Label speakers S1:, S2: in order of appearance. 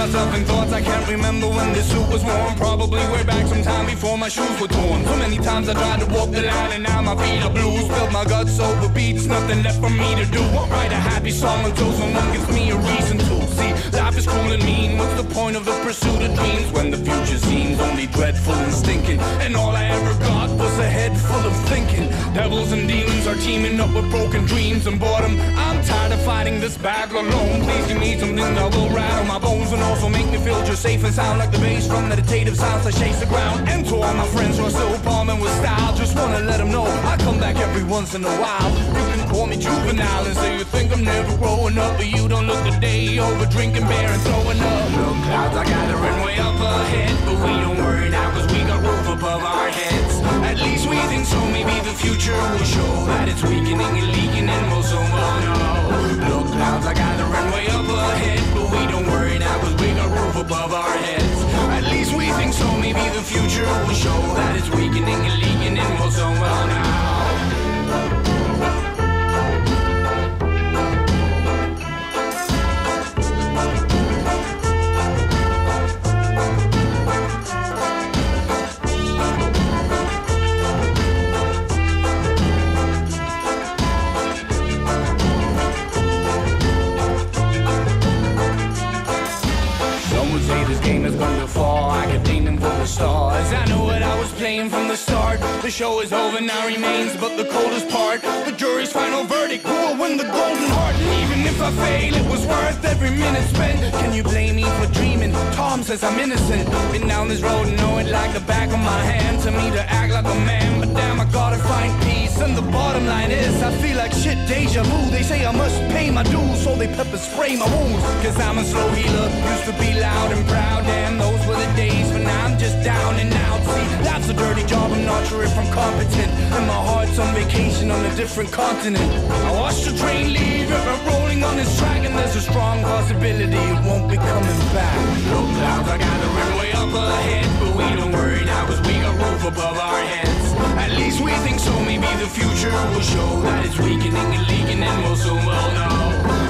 S1: myself in thoughts. I can't remember when this suit was worn. Probably way back sometime before my shoes were torn. So many times I tried to walk the line and now my feet are blue. Spilled my guts over beats, nothing left for me to do. Write a happy song until someone gives me a reason to. See, life is cruel and mean. What's the point of the pursuit of dreams when the future seems only dreadful and stinking? And all I ever got was a head full of thinking. Devils and demons are teaming up with broken dreams and boredom. I'm tired of fighting this battle alone. Please give me something that will rattle my bones and also make me feel just safe and sound like the bass from meditative sounds that shakes the ground. And to all my friends who are still palming with style, just wanna let them know I come back every once in a while. You can call me juvenile and say you think I'm never growing up, but you don't look a day over drinking beer and throwing up. Look, clouds are gathering way up ahead, but we don't worry now cause we got roof above our heads. At least we think so, maybe the future will show that it's weakening and leaking and we'll soon will know. Look, clouds are gathering way up ahead, but we don't show playing from the start. The show is over, now remains but the coldest part. The jury's final verdict. Who will win the golden heart? And even if I fail, it was worth every minute spent. Can you blame me for dreaming? Tom says I'm innocent. Been down this road and know it like the back of my hand. To me to act like a man, but damn, I gotta find peace. And the bottom line is, I feel like shit deja vu. They say I must pay my dues, so they pepper spray my wounds. Cause I'm a slow healer, used to be loud and competent. And my heart's on vacation on a different continent. I watched the train leave, I'm rolling on this track, and there's a strong possibility it won't be coming back. Low clouds are gathering way up ahead, but we don't worry now, cause we got roof above our heads. At least we think so, maybe the future will show that it's weakening and leaking, and we'll soon will know.